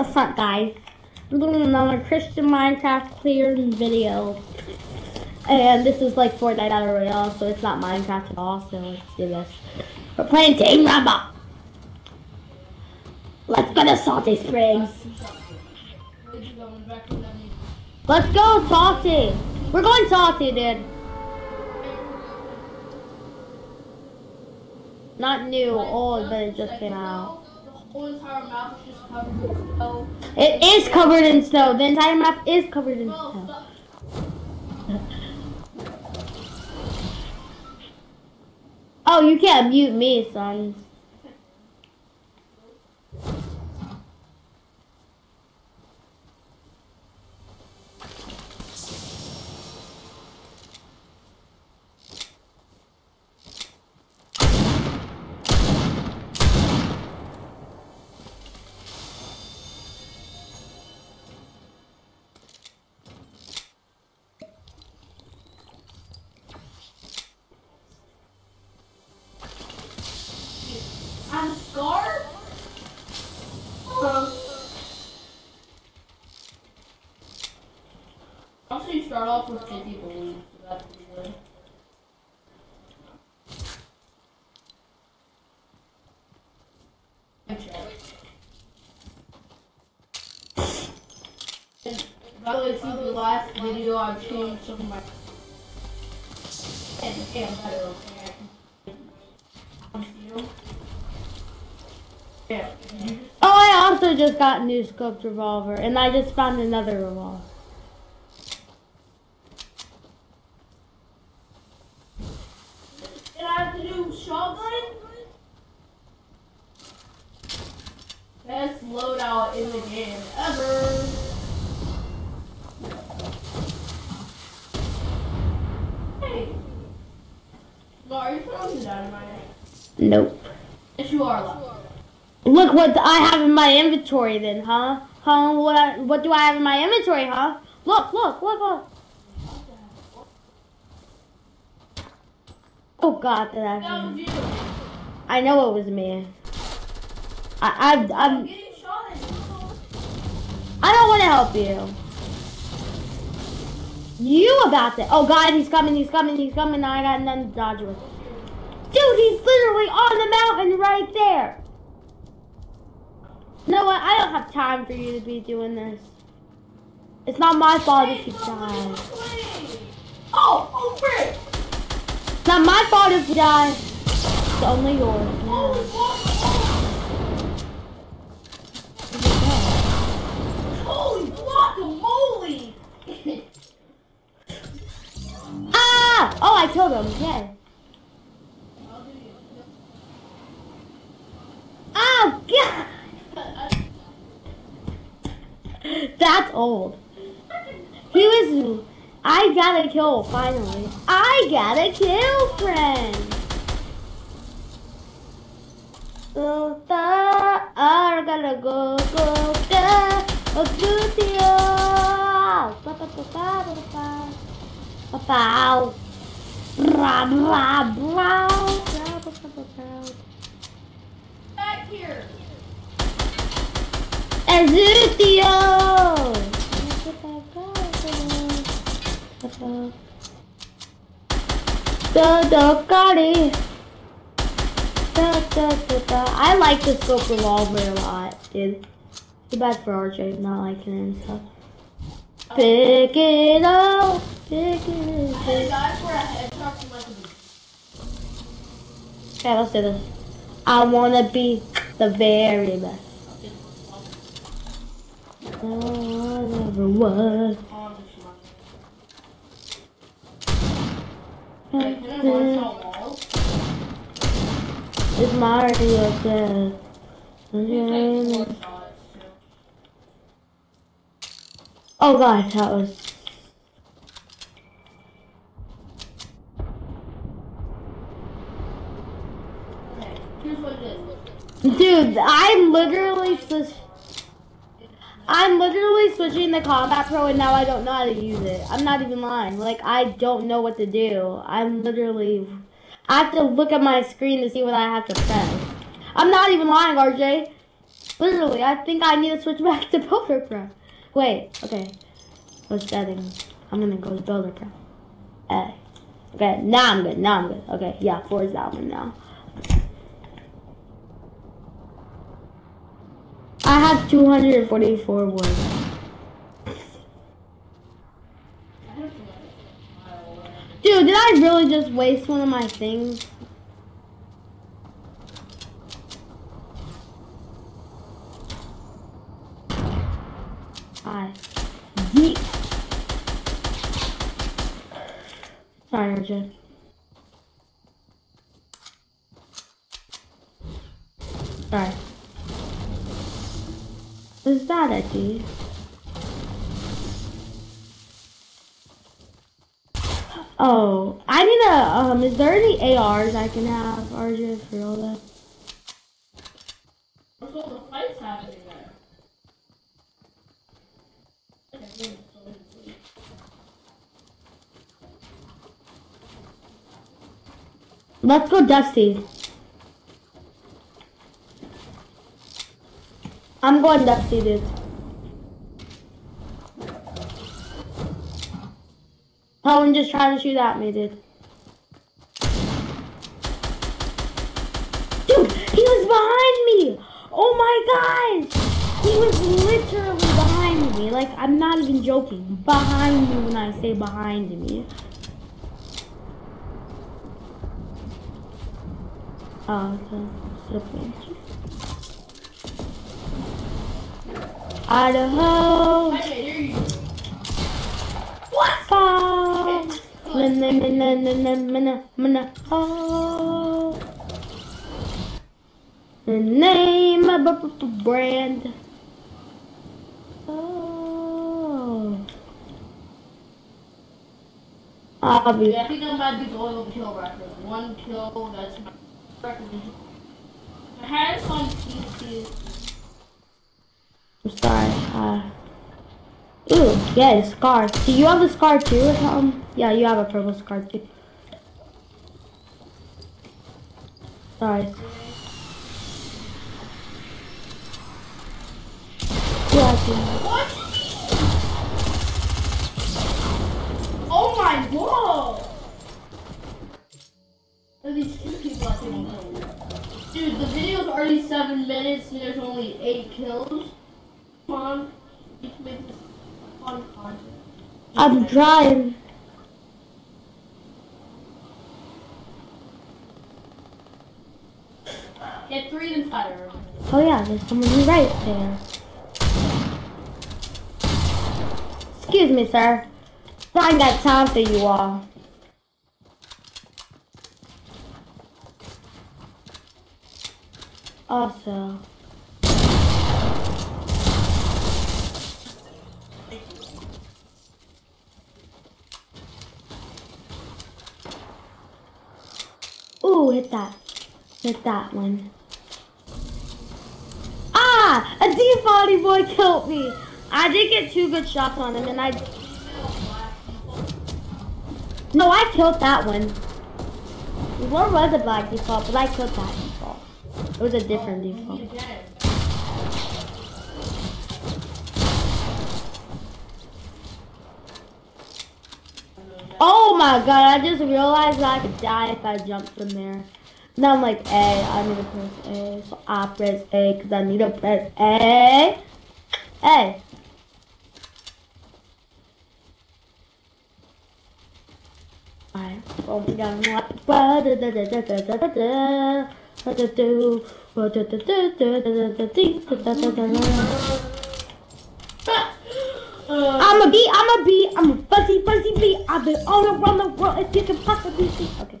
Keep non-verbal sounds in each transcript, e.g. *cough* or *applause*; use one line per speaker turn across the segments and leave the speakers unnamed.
What's up, guys? I'm doing another Christian Minecraft clearing video. And this is like Fortnite Battle Royale, so it's not Minecraft at all, so let's do this. We're playing Team Rumble! Let's go to Salty Springs! Let's go Salty! We're going Salty, dude. Not new, old, but it just came out. It is covered in snow. The entire map is covered in snow. Oh, you can't mute me, son.
With 50 balloons, so that's pretty good. And By the way, the last video I changed some of my. And better, okay? Yeah.
Oh, I also just got a new scoped revolver, and I just found another revolver.
And I have to do shotgun? Best loadout in the game ever. Hey. Well, are you throwing the dynamite?
Nope.
Yes, you are.
Look what I have in my inventory then, huh? Huh? What, what do I have in my inventory, huh? Look, look, look, look. Oh god, that
That.
I know it was me. I, I,
I'm
help you. You about that? Oh god, he's coming, he's coming, he's coming. I got none to dodge with. Dude, he's literally on the mountain right there. You know what? I don't have time for you to be doing this. It's not my fault if you die.
Oh, oh, frick!
It's not my fault if you die. It's only yours. I killed him. Yay. Oh, God! That's old. He was. I got a kill finally. I got a kill, friend. So far, I gotta go, go, go, go to the Ba, ba, ba, ba, ba, ba, ba. Ba, ba, ba, ba.
Back here!
Ezutio! Da da Gotti. Da da da da. I like the scope revolver a lot, dude. Too bad for RJ not liking it and stuff. Pick it up, pick it up.
died for a headshot from like a
Okay, let's do this. I wanna be the very best. I never was.
on the shot. Wait, can I one shot walls?
It's Mario death.
You take four shots.
Oh gosh, that was.
Okay, here's what it is.
Dude, I'm literally switch. I'm literally switching the Combat Pro and now I don't know how to use it. I'm not even lying. Like, I don't know what to do. I'm literally. I have to look at my screen to see what I have to press. I'm not even lying, RJ. Literally, I think I need to switch *laughs* back to Builder Pro. Wait, okay. What's settings? I'm gonna go to Builder Pro. Hey. Okay, now I'm good. Now I'm good. Okay, yeah, four is that one now. I have 244 wood. Dude, did I really just waste one of my things? Hi. Yeet. Sorry, RJ. Sorry. That, Eddie? Oh, I need a, um, is there any ARs I can have, RJ, for all that?
What's all the fights happening there?
Let's go Dusty. I'm going Dusty, dude. Someone just trying to shoot at me, dude. Dude, he was behind me! Oh my gosh! He was literally behind me. Like, I'm not even joking. Behind me when I say behind me. Ah, oh, it's Idaho.
I can hear you.
What? The name of a brand. Oh. Obviously.
Yeah, I think I might be going on kill record. One kill, that's my record. I had it on PC.
I'm sorry. Uh, ooh, yeah, the scar. Do you have the scar too something? Yeah, you have a purple scar too. Sorry. Yeah,
What? Oh my god! These people think Dude, the video's already seven minutes and there's only eight kills.
I'm trying.
Get three and fire.
Oh yeah, there's someone right there. Excuse me, sir. I ain't got time for you all. Also. Ooh, hit that. Hit that one. Ah! A defaulty boy killed me! I did get two good shots on him and I... No, I killed that one. One was a black default, but I killed that default. It was a different default. Oh my god, I just realized I could die if I jumped from there. Now I'm like, A, I need to press A. So I press A because I need to press A. A. Alright, oh my god, I'm a bee, I'm a bee, I'm a fuzzy, fuzzy bee. I've been all around the world if you can possibly see. Okay.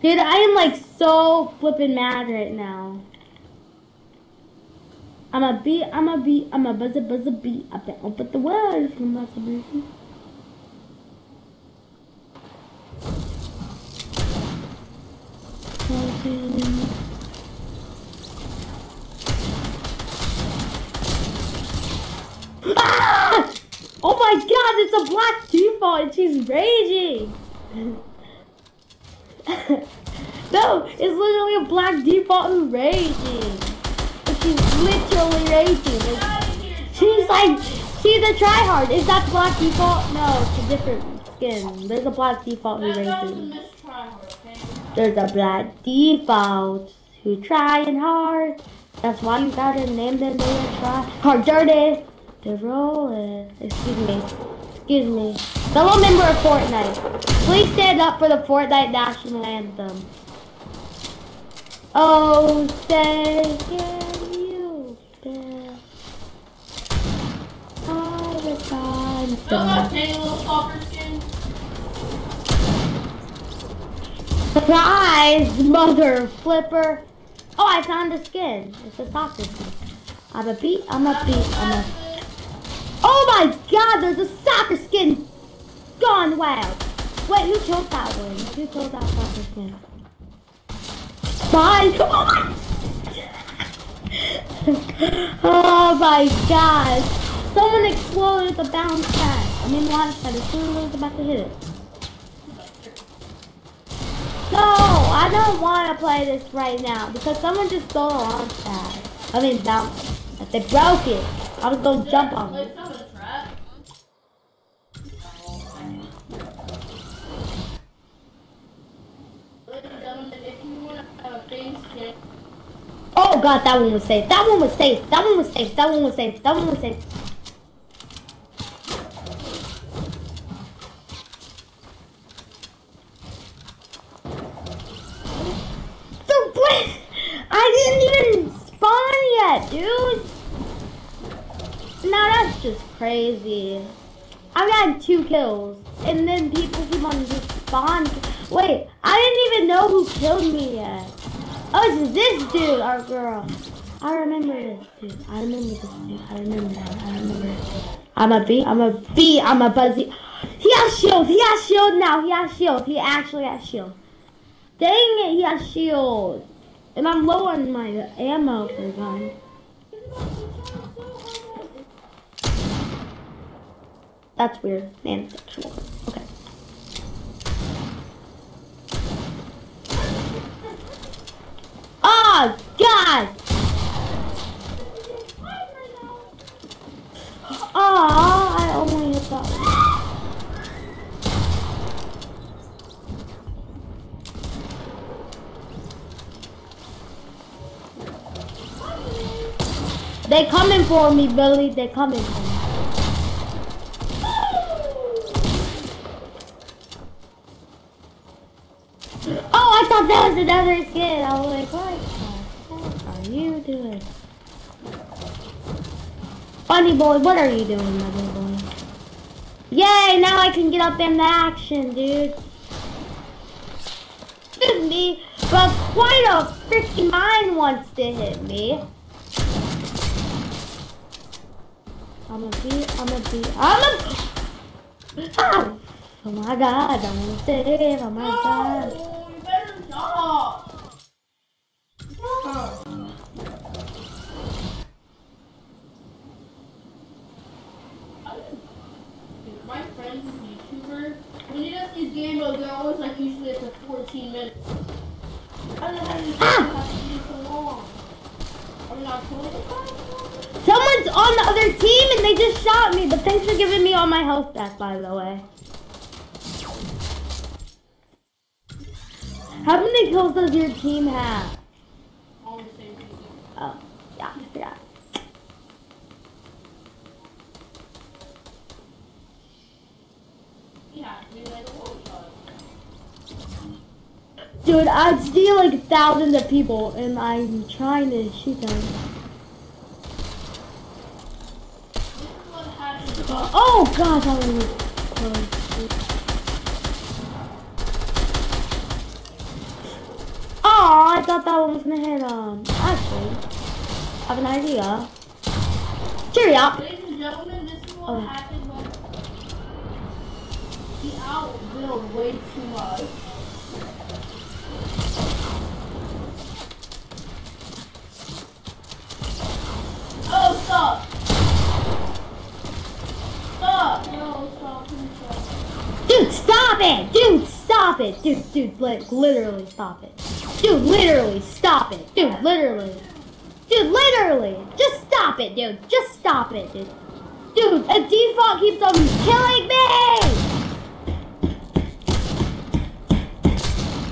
Dude, I am like so flippin' mad right now. I'm a bee, I'm a bee, I'm a buzzer, buzzer bee. I've been up at the world if you can possibly see. Ah! Oh my god, it's a black default and she's raging. *laughs* no, it's literally a black default and raging. She's literally raging. Like, she's like, she's a tryhard. Is that black default? No, it's a different skin. There's a black default who
That, that was a
rages.
miss tryhard, okay?
There's a black default who trying hard. That's why you gotta name them they try hard dirty. They're rolling. Excuse me. Excuse me. Fellow member of Fortnite, please stand up for the Fortnite national anthem. Oh, say can you stand all the time?
Little soccer skin.
Surprise, mother flipper. Oh, I found a skin. It's a soccer skin. I'm a beat, I'm a beat, I'm a... My god, there's a soccer skin gone wild. Wait, who killed that one? Who killed that soccer skin? Bye. *laughs* Oh my... *laughs* oh my god. Someone exploded the bounce pad. I mean, launch pad as soon as about to hit it. No, I don't want to play this right now because someone just stole a launch pad. I mean, bounce. They broke it, I was to jump on it. Oh god, that one was safe. That one was safe. That one was safe. That one was safe. That one was safe. So what? I didn't even spawn yet, dude. Now that's just crazy. I got two kills, and then people keep on just spawn. Wait, I didn't even know who killed me yet. Oh, it's this dude our girl. I remember this dude. I remember this dude. I remember that. I remember. I'm a B. I'm a B. I'm a buzzy. He has shield. He has shield now. He has shield. He actually has shield. Dang it, he has shield. And I'm low on my ammo for gun. That's weird. Man, sexual. Okay. Oh, God! Oh, I only hit that. They coming for me, Billy. They coming for me. Oh, I thought that was another skin. I was like, what the heck are you doing? Bunny boy, what are you doing, bunny boy? Yay, now I can get up in the action, dude. Excuse me, but quite a freaking mine wants to hit me. I'm a beat, I'm a beat, I'm a... Ah! Oh my god, I'm gonna save, oh my god.
no, you better stop. Huh. My friend's a YouTuber. When he does these game modes, they're always like usually at the 14 minutes. I don't know how
Ah!
have so long. Are we not 25?
Someone's on the other team and they just shot me, but thanks for giving me all my health back, by the way. How many kills does your team have?
All the same people.
Oh, yeah, yeah.
Yeah, we made a one shot.
Dude, I see like thousands of people and I'm trying to shoot them.
This is what happens.
Oh god, that was. Oh, I thought that one was gonna hit um Actually, I have an idea. Cheery up.
Ladies and gentlemen, this is what
Oh.
He outbuild way too much. Oh, stop! Stop!
Dude, stop it! Dude, stop it! Dude, dude, literally stop it. Dude, literally stop it. Dude, literally. Dude, literally. Just stop it, dude. Just stop it, dude. Dude, a default keeps on killing me!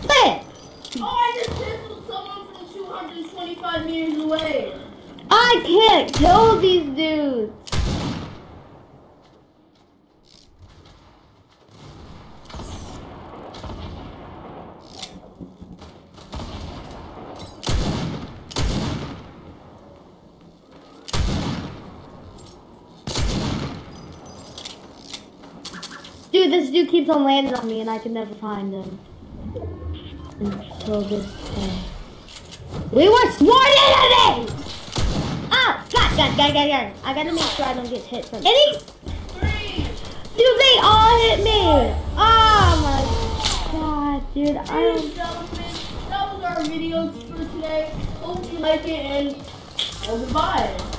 Flip!
Oh, I just pistoled someone from 225 meters away.
I can't kill these dudes. Dude, this dude keeps on landing on me and I can never find him. Until this day. We were sworn enemies! Ah! God, God, God, God, God. I gotta make sure I don't get hit from any.
Three.
Dude, they all hit me! Oh my god, dude. I don't.
that was our video for today. Hope you like it and well, goodbye.